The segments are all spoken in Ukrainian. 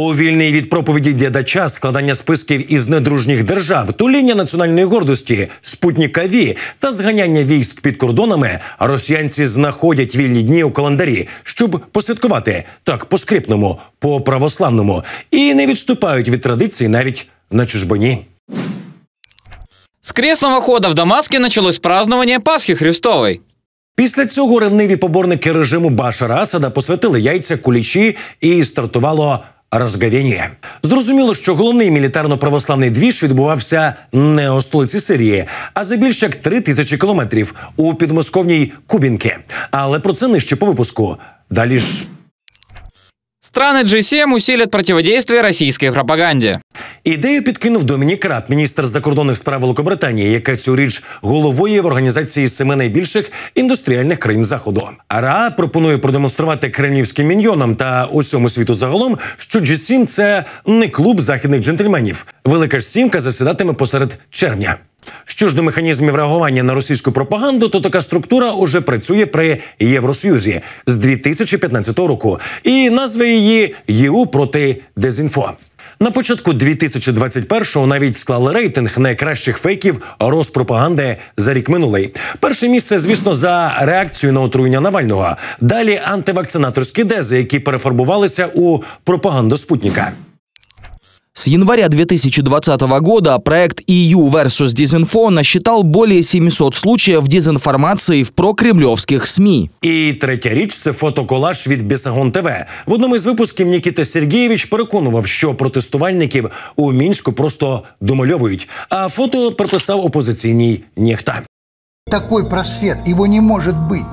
У вільний від проповіді глядача складання списків із недружніх держав, туління національної гордості, спутника Ві та зганяння військ під кордонами росіянці знаходять вільні дні у календарі, щоб посвяткувати так по скрипному, по православному і не відступають від традицій навіть на чужбині. С крестного хода в Дамаске началось празднование Пасхи Христовой. Після цього ревниві поборники режиму Башара Асада посвятили яйця куліші і стартувало розгавіння. Зрозуміло, що головний мілітарно-православний двіж відбувався не у столиці Сирії, а за більш як три тисячі кілометрів у підмосковній Кубінки. Але про це нижче по випуску. Далі ж Страны G7 усилят противодействие российской пропаганде. Ідею підкинув Домінік Раб, міністр закордонних справ Великобританії, яка цьогоріч головує в організації семи найбільших індустріальних країн заходу. А Рааб пропонує продемонструвати кремлівським міньйонам та усьому світу загалом, що G7 – це не клуб західних джентльменів. Велика ж сімка засідатиме посеред червня. Що ж до механізмів реагування на російську пропаганду, то така структура уже працює при Євросоюзі з 2015 року, і назва її ЄУ проти дезінфо. На початку 2021-го навіть склали рейтинг найкращих фейків розпропаганди за рік минулий. Перше місце, звісно, за реакцію на отруєння Навального. Далі антивакцинаторські дези, які перефарбувалися у пропаганду спутника. С января 2020 года проект EU versus Дезинфо насчитал более 700 случаев дезинформации в прокремлевских СМИ. І третя річ це фотоколаж від Бесагон ТВ. В одному із випусків Нікіта Сергійович переконував, що протестувальників у мінську просто домальовують. А фото приписав опозиційній ніхта. Такой просвет, его не может быть.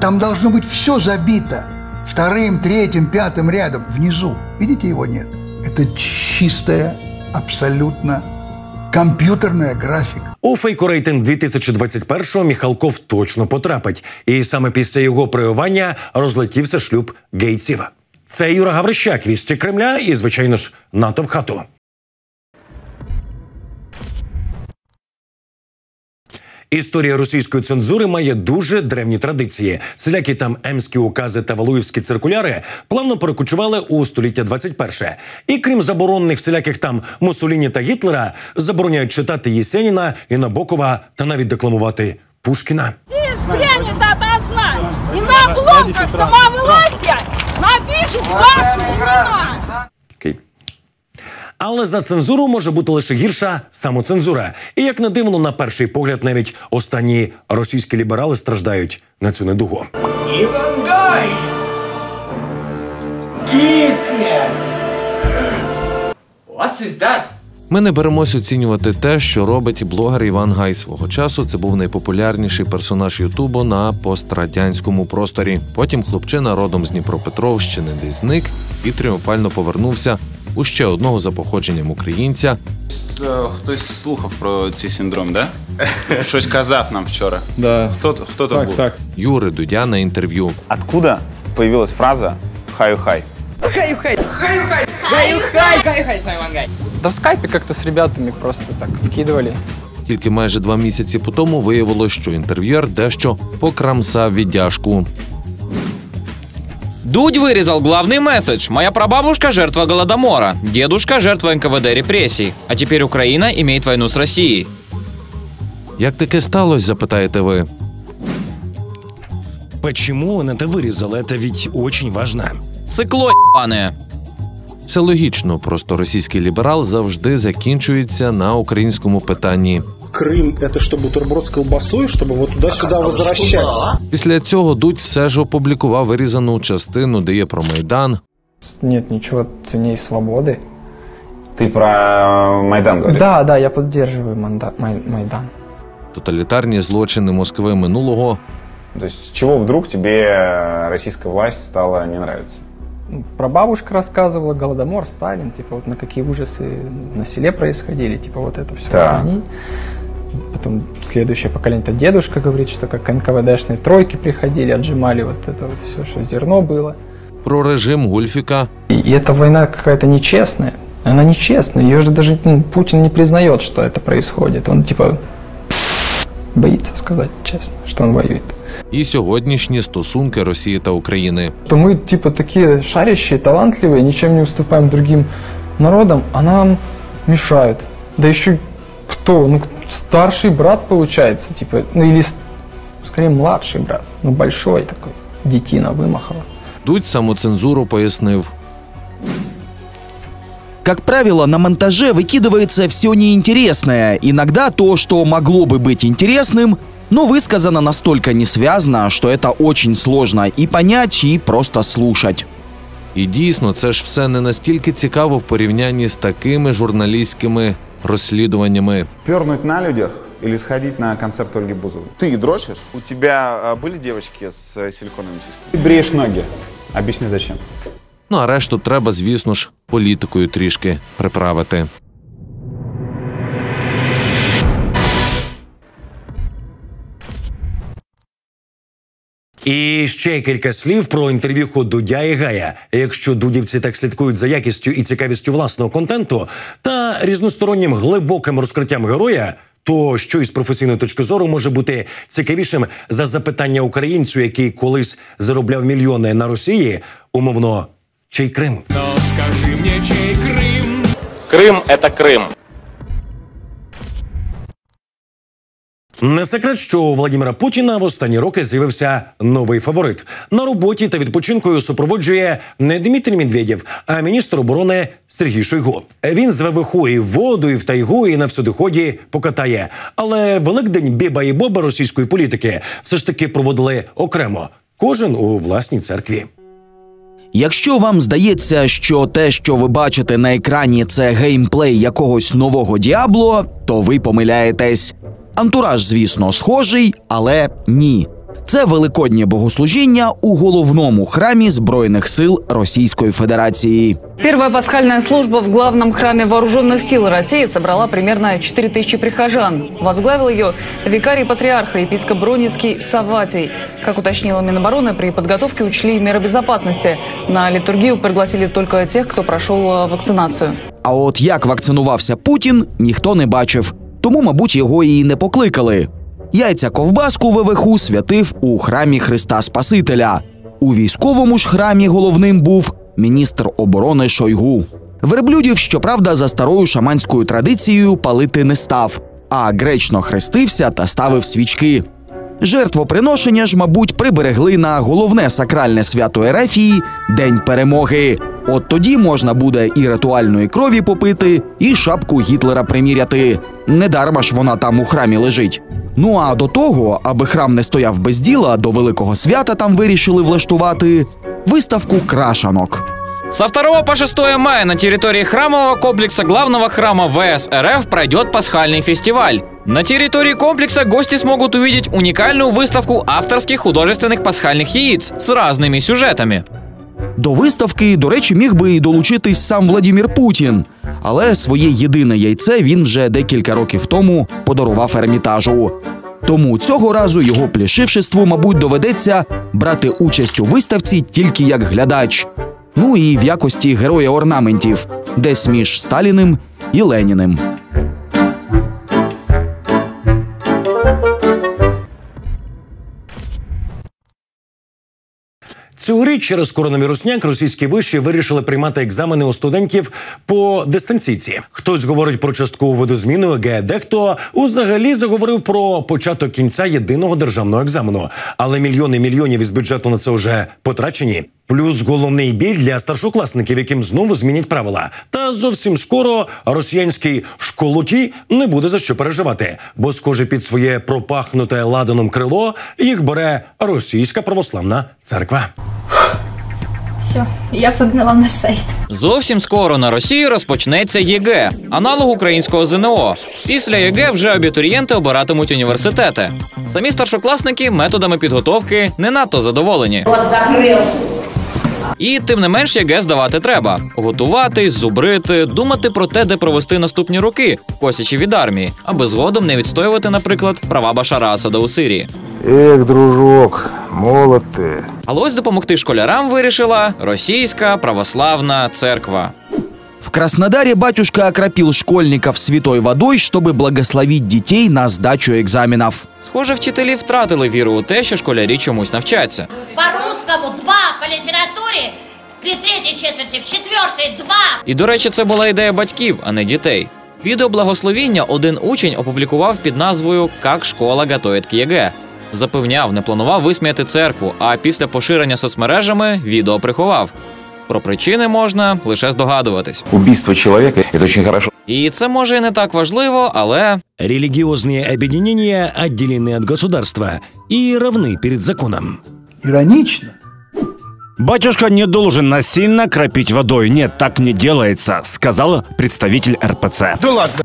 Там должно быть все забито. Вторым, третьим, пятым рядом. Внизу. Видите, его нет. Это чистая, абсолютно комп'ютерна графіка. У фейкорейтинг 2021-го Міхалков точно потрапить, і саме після його проювання розлетівся шлюб гейтсів. Це Юра Гаврищак, вісті Кремля, і звичайно ж НАТО в хату. Історія російської цензури має дуже древні традиції. Всілякі там емські укази та валуївські циркуляри плавно перекочували у століття 21. І крім заборонених всіляких там Муссоліні та Гітлера, забороняють читати Єсеніна і Набокова та навіть декламувати Пушкіна. Принято обозначить. И на обломках самовластия напишут ваши имена. Але за цензуру може бути лише гірша самоцензура. І як не дивно, на перший погляд, навіть останні російські ліберали страждають на цю недугу. Ивангай! Гитлер! Was ist das? Ми не беремось оцінювати те, що робить блогер Іван Гай свого часу. Це був найпопулярніший персонаж Ютубу на пострадянському просторі. Потім хлопчина родом з Дніпропетровщини десь зник і тріумфально повернувся у ще одного за походженням українця. Е, Хтось слухав про цей синдром, да? Щось казав нам вчора. Да. Хто, хто то Так, був? так. Юри Дудя на інтерв'ю. Откуда появилась фраза «хаю-хай»? Да в скайпе как-то с ребятами просто так вкидывали. Тільки майже два місяці по тому виявилось, що інтерв'юер дещо покрамсав віддяжку. Дудь вырезал главный месседж. Моя прабабушка – жертва Голодомора, дедушка – жертва НКВД репрессий. А теперь Украина имеет войну с Россией. Як таке сталося, запитаєте ви? Почему он это вырезал? Это ведь очень важно. Сыкло ебаное. Все логічно, просто російський ліберал завжди закінчується на українському питанні. Крым это что, бутерброд с колбасой, чтобы вот туда-сюда возвращаться? Після цього Дудь все ж опублікував вирізану частину, де є про майдан. Нет ничего ценней свободы. Ты про Майдан говоришь? Да, да, я поддерживаю Манда- Май- Майдан. Тоталітарні злочини Москви минулого То есть с чего вдруг тебе российская власть стала не нравиться? Ну, Прабабушка рассказывала, Голодомор, Сталин, типа вот на какие ужасы на селе происходили, типа вот это все. Так. Потом следующее поколение, это дедушка говорит, что как НКВДшные тройки приходили, отжимали вот это вот все, что зерно было. про режим Гульфіка И, и эта война какая-то нечестная. Она нечестная. Ее же даже ну, Путин не признает, что это происходит. Он типа боится сказать честно, что он воюет. і сьогоднішні стосунки Росії та України. То мы типа такие шарящие, талантливые, ничем не уступаем другим народам, а нам мешают. Да еще кто? Ну, старший брат получается, типа, ну или с- скорее младший брат, ну большой такой, детина вымахала. Дудь самоцензуру пояснив. Как правило, на монтаже выкидывается все неинтересное. Иногда то, что могло бы быть интересным, но высказано настолько несвязно, что это очень сложно и понять, и просто слушать. І дійсно, це ж все не настільки цікаво в порівнянні з такими журналістськими розслідуваннями. Пернуть на людях или сходить на концерт Ольги Бузовой? Ты дрочишь? У тебя а, были девочки с э, силиконовыми сиськами? Ты бреешь ноги. Объясни зачем. Ну а решту треба, звісно ж, політикою трішки приправити. І ще кілька слів про інтерв'юху Дудя і Гая. Якщо дудівці так слідкують за якістю і цікавістю власного контенту та різностороннім глибоким розкриттям героя, то що із професійної точки зору може бути цікавішим за запитання українцю, який колись заробляв мільйони на Росії, умовно, чий Крим? Крым – это Крым. Не секрет, що у Владимира Путіна в останні роки з'явився новий фаворит. На роботі та відпочинкою супроводжує не Дмитрій Медведєв, а міністр оборони Сергій Шойгу. Він зве виху і воду, і в тайгу, і на всюдиході покатає. Але Великдень Біба і Боба російської політики все ж таки проводили окремо, кожен у власній церкві. Якщо вам здається, що те, що ви бачите на екрані, це геймплей якогось нового Діабло, то ви помиляєтесь. Антураж, звісно, схожий, але ні. Це великоднє богослужіння у головному храмі Збройних сил Російської Федерації. Первая пасхальная служба в главном храме Вооруженных сил России собрала примерно 4000 прихожан. Возглавил ее викарий патриарха епископ Броницкий Саватий. Как уточнила Минобороны, при подготовке учли меры безопасности. На литургию пригласили только тех, кто прошел э, вакцинацию. А от як вакцинувався Путін, ніхто не бачив, тому, мабуть, його і не покликали. Яйця ковбаску ВВХ святив у храмі Христа Спасителя. У військовому ж храмі головним був міністр оборони Шойгу. Верблюдів, щоправда, за старою шаманською традицією палити не став, а гречно хрестився та ставив свічки. Жертвоприношення ж, мабуть, приберегли на головне сакральне свято Ерефії День перемоги. От тоді можна буде і ритуальної крові попити, і шапку Гітлера приміряти. Недарма ж вона там у храмі лежить. Ну а до того, аби храм не стояв без діла, до великого свята там вирішили влаштувати виставку крашанок. Со 2 по 6 мая на территории храмового комплекса главного храма ВС РФ пройдет пасхальный фестиваль. На территории комплекса гости смогут увидеть уникальную выставку авторских художественных пасхальных яиц с разными сюжетами. До виставки, до речі, міг би і долучитись сам Владімір Путін, але своє єдине яйце він вже декілька років тому подарував ермітажу. Тому цього разу його плішившеству, мабуть, доведеться брати участь у виставці тільки як глядач. Ну і в якості героя орнаментів, десь між Сталіним і Леніним. Цьогоріч через коронавірусняк російські виші вирішили приймати екзамени у студентів по дистанційці. Хтось говорить про часткову видозміну ЕГЕ, дехто взагалі заговорив про початок кінця єдиного державного екзамену. Але мільйони мільйонів із бюджету на це вже потрачені. Плюс головний біль для старшокласників, яким знову змінять правила. Та зовсім скоро росіянській школоті не буде за що переживати, бо, схоже, під своє пропахнуте ладаном крило їх бере російська православна церква. Все, я погнала на сайт. Зовсім скоро на Росії розпочнеться ЄГЕ, аналог українського ЗНО. Після ЄГЕ вже абітурієнти обиратимуть університети. Самі старшокласники методами підготовки не надто задоволені. І тим не менш ЄГЕ здавати треба: готуватись, зубрити, думати про те, де провести наступні роки, косячи від армії, аби згодом не відстоювати, наприклад, права Башара Асада у Сирії. Ех, дружок, молод ти. Але ось допомогти школярам вирішила російська православна церква. В Краснодаре батюшка окропил школьников святой водой, чтобы благословить детей на сдачу экзаменов. Схоже, вчителі втратили віру у те, що школярі чомусь навчаться. По русскому два, по литературе при третьей четверти, в четвертой два. І до речі, це була ідея батьків, а не дітей. Відео благословіння один учень опублікував під назвою Как школа готує к ЄГЕ. Запевняв, не планував висміяти церкву, а після поширення соцмережами відео приховав. Про причини можна лише здогадуватись. Убийство человека – это очень хорошо. І це може і не так важливо, але Религиозные объединения отделены от государства и равны перед законом. Иронично. Батюшка не должен насильно кропить водой. Нет, так не делается, сказала представитель РПЦ. Да ладно.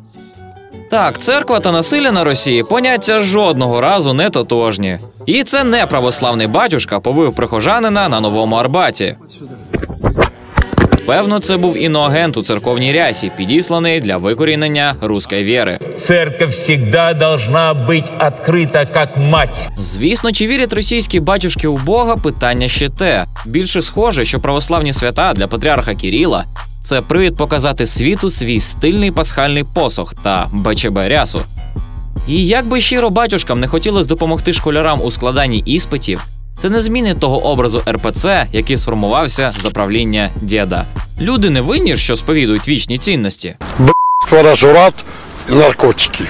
так, церква та насилля на Росії поняття жодного разу не тотожні. І це не православний батюшка повив прихожанина на новому Арбаті. Певно, це був іноагент у церковній рясі, підісланий для викорінення руської віри. Церковь всегда должна быть открыта как мать. Звісно, чи вірять російські батюшки у Бога, питання ще те. Більше схоже, що православні свята для патріарха Кіріла це привід показати світу свій стильний пасхальний посох та БЧБ рясу. І як би щиро батюшкам не хотілося допомогти школярам у складанні іспитів, це не змінить того образу РПЦ, який сформувався за правління діда. Люди не винні, що сповідують вічні цінності. Разврат, наркотики.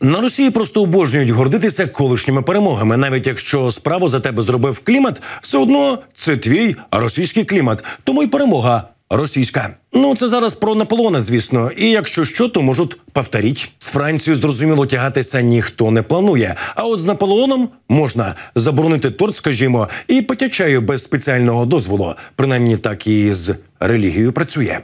На Росії просто обожнюють гордитися колишніми перемогами. Навіть якщо справу за тебе зробив клімат, все одно це твій російський клімат. Тому й перемога російська. Ну це зараз про Наполеона, звісно. І якщо що, то можуть повторіть. З Францією зрозуміло тягатися ніхто не планує. А от з Наполеоном можна заборонити торт, скажімо, і потячаю без спеціального дозволу. Принаймні так і з релігією працює.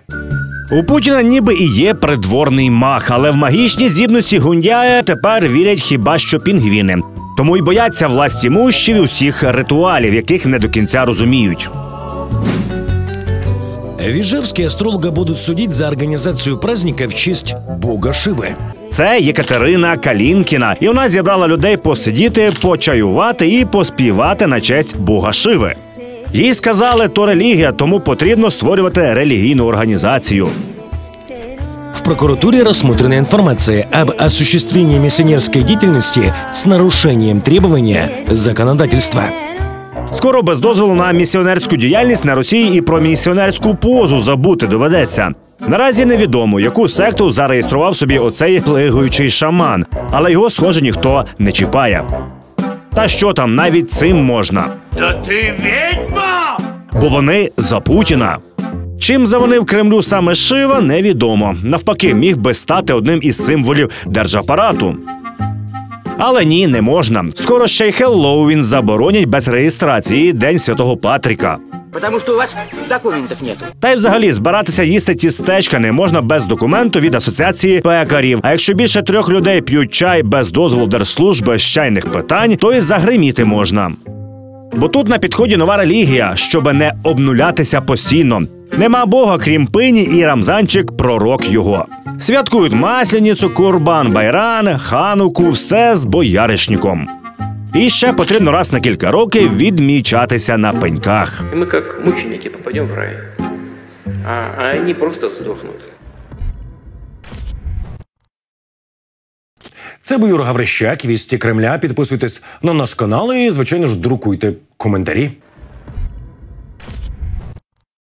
У Путіна ніби і є придворний мах, але в магічні здібності Гундяя тепер вірять хіба що пінгвіни. Тому й бояться власті мущів усіх ритуалів, яких не до кінця розуміють. Вижевские астролога будут судить за организацию праздника в честь бога Шивы. Це Єкатерина Калінкіна, і вона зібрала людей посидіти, почаювати і поспівати на честь бога Шиви. Їй сказали, то релігія, тому потрібно створювати релігійну організацію. В прокуратуре рассмотрена информация об осуществлении миссионерской деятельности с нарушением требования законодательства. Скоро без дозволу на місіонерську діяльність на Росії і про місіонерську позу забути доведеться. Наразі невідомо, яку секту зареєстрував собі оцей плигуючий шаман, але його, схоже, ніхто не чіпає. Та що там, навіть цим можна. Да ты ведьма! бо вони за Путіна. Чим завинив Кремлю саме Шива, невідомо. Навпаки, міг би стати одним із символів держапарату. Але ні, не можна. Скоро ще й Хеллоуін заборонять без реєстрації День Святого Патріка. Потому что у вас документов нету. Та й взагалі збиратися їсти тістечка не можна без документу від асоціації пекарів. А якщо більше трьох людей п'ють чай без дозволу держслужби з чайних питань, то і загриміти можна. Бо тут на підході нова релігія, щоб не обнулятися постійно. Нема Бога, крім пині і Рамзанчик, пророк його. Святкують масляніцу, курбан, байран, хануку, все з бояришником. І ще потрібно раз на кілька років відмічатися на пеньках. И мы как мученики попадем в рай. А, а они просто сдохнут. Це був Юра Гаврищак, вісті Кремля. Підписуйтесь на наш канал і, звичайно ж, друкуйте коментарі.